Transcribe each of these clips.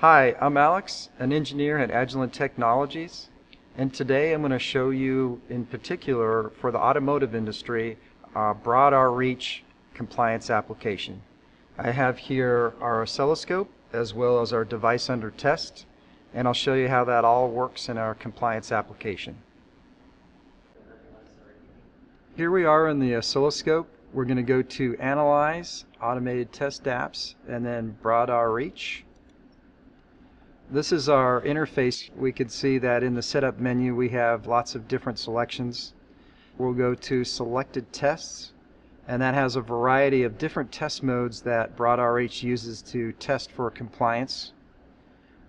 Hi, I'm Alex, an engineer at Agilent Technologies, and today I'm going to show you in particular for the automotive industry a BroadR-Reach compliance application. I have here our oscilloscope as well as our device under test, and I'll show you how that all works in our compliance application. Here we are in the oscilloscope. We're going to go to Analyze, Automated Test Apps, and then BroadR-Reach. This is our interface. We can see that in the setup menu we have lots of different selections. We'll go to selected tests and that has a variety of different test modes that BroadR-Reach uses to test for compliance.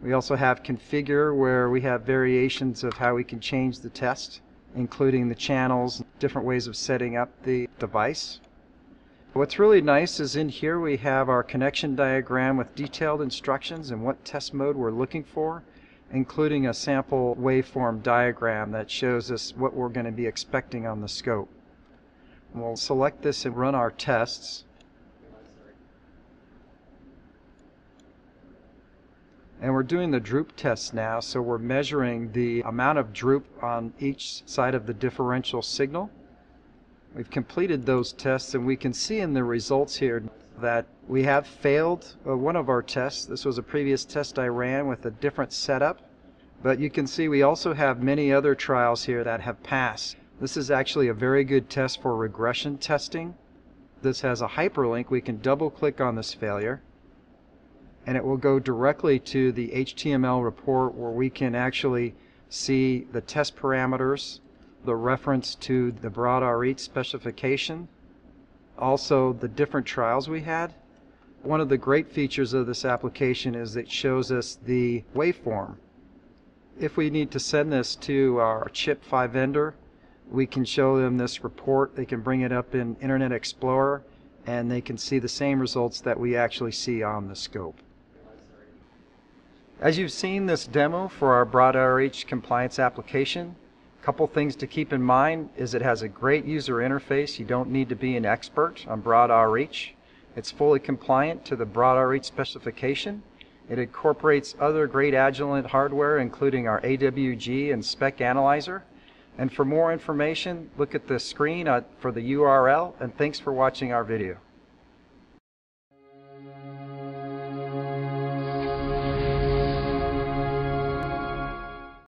We also have configure where we have variations of how we can change the test including the channels, different ways of setting up the device. What's really nice is in here we have our connection diagram with detailed instructions and what test mode we're looking for, including a sample waveform diagram that shows us what we're going to be expecting on the scope. We'll select this and run our tests. And we're doing the droop test now, so we're measuring the amount of droop on each side of the differential signal. We've completed those tests and we can see in the results here that we have failed uh, one of our tests. This was a previous test I ran with a different setup. But you can see we also have many other trials here that have passed. This is actually a very good test for regression testing. This has a hyperlink. We can double click on this failure and it will go directly to the HTML report where we can actually see the test parameters the reference to the BroadR-Reach specification, also the different trials we had. One of the great features of this application is it shows us the waveform. If we need to send this to our chipset vendor, we can show them this report. They can bring it up in Internet Explorer and they can see the same results that we actually see on the scope. As you've seen this demo for our BroadR-Reach compliance application, Couple things to keep in mind is it has a great user interface. You don't need to be an expert on BroadR-Reach. It's fully compliant to the BroadR-Reach specification. It incorporates other great Agilent hardware, including our AWG and Spec Analyzer. And for more information, look at the screen for the URL, and thanks for watching our video.